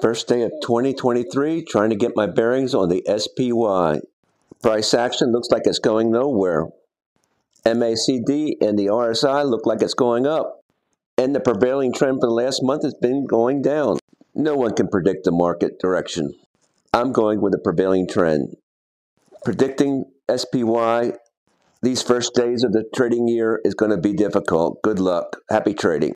First day of 2023, trying to get my bearings on the SPY. Price action looks like it's going nowhere. MACD and the RSI look like it's going up. And the prevailing trend for the last month has been going down. No one can predict the market direction. I'm going with the prevailing trend. Predicting SPY these first days of the trading year is going to be difficult. Good luck. Happy trading.